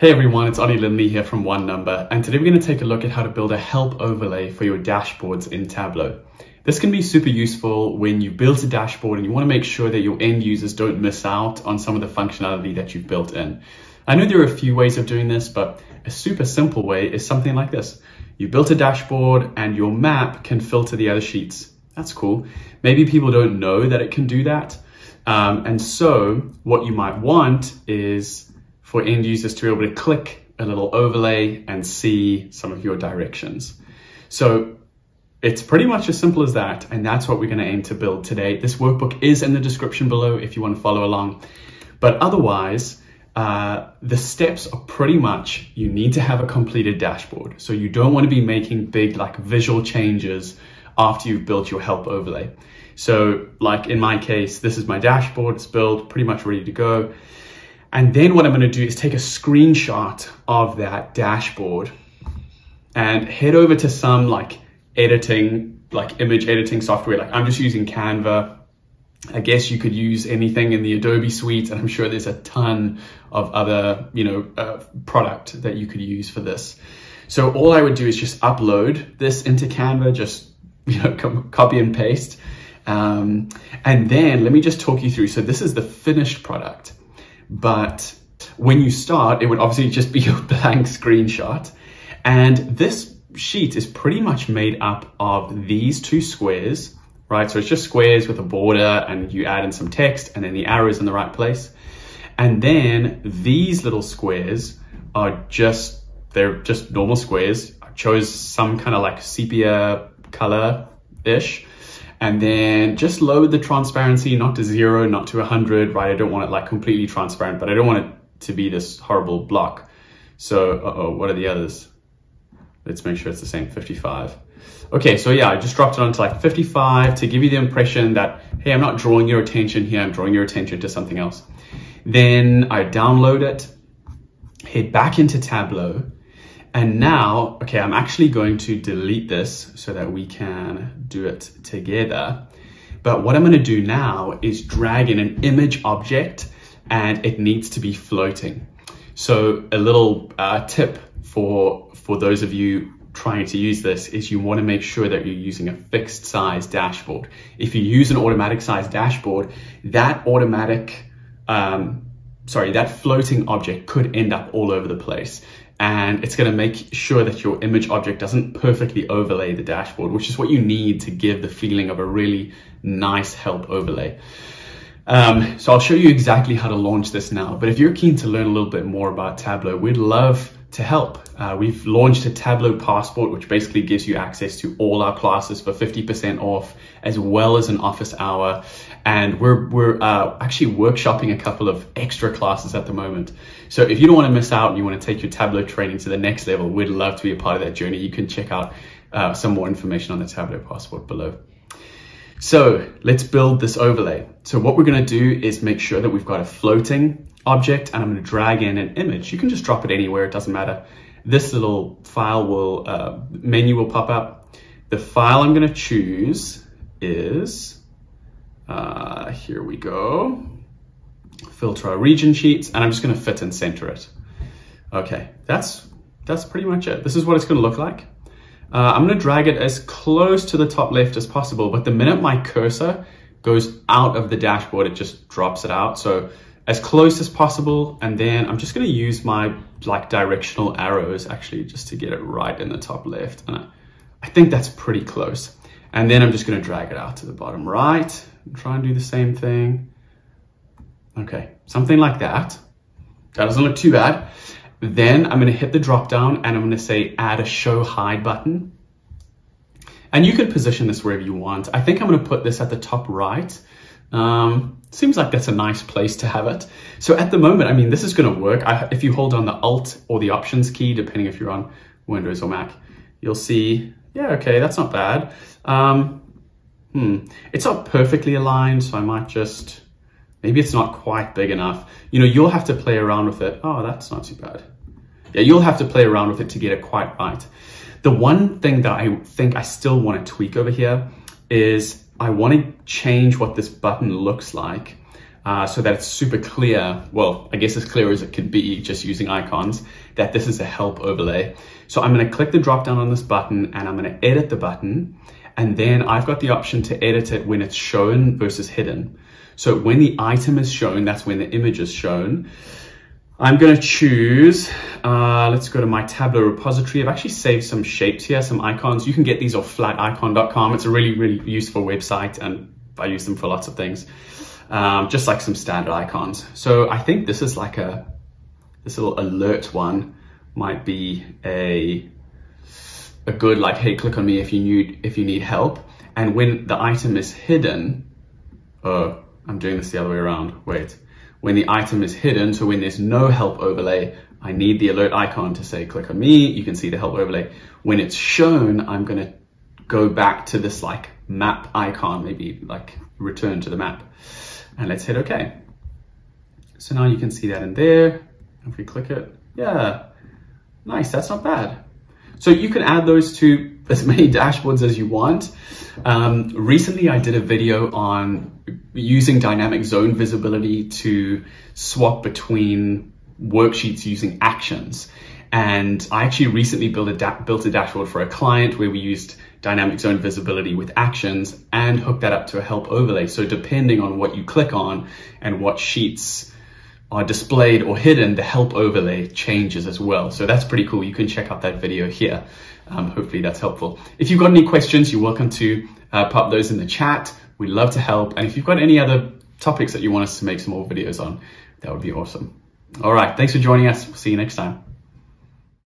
Hey everyone, it's Ollie Linley here from One Number, and today we're going to take a look at how to build a help overlay for your dashboards in Tableau. This can be super useful when you build a dashboard and you want to make sure that your end users don't miss out on some of the functionality that you've built in. I know there are a few ways of doing this, but a super simple way is something like this. You built a dashboard and your map can filter the other sheets. That's cool. Maybe people don't know that it can do that. Um, and so what you might want is for end users to be able to click a little overlay and see some of your directions. So it's pretty much as simple as that. And that's what we're going to aim to build today. This workbook is in the description below if you want to follow along. But otherwise, uh, the steps are pretty much you need to have a completed dashboard. So you don't want to be making big like visual changes after you've built your help overlay. So like in my case, this is my dashboard, it's built, pretty much ready to go. And then what I'm gonna do is take a screenshot of that dashboard and head over to some like editing, like image editing software. Like I'm just using Canva. I guess you could use anything in the Adobe suite, and I'm sure there's a ton of other, you know, uh, product that you could use for this. So all I would do is just upload this into Canva, just you know, copy and paste. Um, and then let me just talk you through. So this is the finished product. But when you start, it would obviously just be a blank screenshot. And this sheet is pretty much made up of these two squares, right? So it's just squares with a border and you add in some text and then the arrows in the right place. And then these little squares are just, they're just normal squares. I chose some kind of like sepia color-ish and then just load the transparency, not to zero, not to 100, right? I don't want it like completely transparent, but I don't want it to be this horrible block. So, uh oh what are the others? Let's make sure it's the same, 55. Okay, so yeah, I just dropped it onto like 55 to give you the impression that, hey, I'm not drawing your attention here, I'm drawing your attention to something else. Then I download it, head back into Tableau, and now, okay, I'm actually going to delete this so that we can do it together. But what I'm gonna do now is drag in an image object and it needs to be floating. So a little uh, tip for, for those of you trying to use this is you want to make sure that you're using a fixed size dashboard. If you use an automatic size dashboard, that automatic, um, sorry, that floating object could end up all over the place and it's going to make sure that your image object doesn't perfectly overlay the dashboard, which is what you need to give the feeling of a really nice help overlay. Um, so I'll show you exactly how to launch this now, but if you're keen to learn a little bit more about Tableau, we'd love to help. Uh, we've launched a Tableau Passport, which basically gives you access to all our classes for 50% off, as well as an office hour. And we're, we're uh, actually workshopping a couple of extra classes at the moment. So if you don't want to miss out and you want to take your Tableau training to the next level, we'd love to be a part of that journey. You can check out uh, some more information on the Tableau Passport below. So let's build this overlay. So what we're going to do is make sure that we've got a floating object and I'm going to drag in an image. You can just drop it anywhere, it doesn't matter. This little file will, uh, menu will pop up. The file I'm going to choose is, uh, here we go, filter our region sheets, and I'm just going to fit and center it. Okay, that's, that's pretty much it. This is what it's going to look like. Uh, I'm going to drag it as close to the top left as possible, but the minute my cursor goes out of the dashboard, it just drops it out. So as close as possible. And then I'm just gonna use my like directional arrows actually just to get it right in the top left. And I, I think that's pretty close. And then I'm just gonna drag it out to the bottom right and try and do the same thing. Okay, something like that. That doesn't look too bad. Then I'm gonna hit the drop down and I'm gonna say add a show hide button. And you can position this wherever you want. I think I'm gonna put this at the top right um, seems like that's a nice place to have it. So at the moment, I mean, this is going to work. I, if you hold on the Alt or the Options key, depending if you're on Windows or Mac, you'll see, yeah, okay, that's not bad. Um, hmm, it's not perfectly aligned, so I might just, maybe it's not quite big enough. You know, you'll have to play around with it. Oh, that's not too bad. Yeah, you'll have to play around with it to get it quite right. The one thing that I think I still want to tweak over here is I want to change what this button looks like uh, so that it's super clear, well, I guess as clear as it could be just using icons, that this is a help overlay. So I'm gonna click the drop down on this button and I'm gonna edit the button. And then I've got the option to edit it when it's shown versus hidden. So when the item is shown, that's when the image is shown. I'm going to choose, uh, let's go to my Tableau repository. I've actually saved some shapes here, some icons. You can get these off flaticon.com. It's a really, really useful website and I use them for lots of things. Um, just like some standard icons. So I think this is like a, this little alert one might be a, a good like, hey, click on me if you need, if you need help. And when the item is hidden, oh, I'm doing this the other way around, wait when the item is hidden, so when there's no help overlay, I need the alert icon to say click on me. You can see the help overlay. When it's shown, I'm to go back to this like map icon, maybe like return to the map. And let's hit OK. So now you can see that in there. If we click it, yeah, nice, that's not bad. So you can add those to as many dashboards as you want. Um, recently, I did a video on using dynamic zone visibility to swap between worksheets using actions. And I actually recently built a, built a dashboard for a client where we used dynamic zone visibility with actions and hook that up to a help overlay. So depending on what you click on and what sheets are displayed or hidden, the help overlay changes as well. So that's pretty cool. You can check out that video here. Um, hopefully that's helpful. If you've got any questions, you're welcome to uh, pop those in the chat. We'd love to help. And if you've got any other topics that you want us to make some more videos on, that would be awesome. All right. Thanks for joining us. We'll see you next time.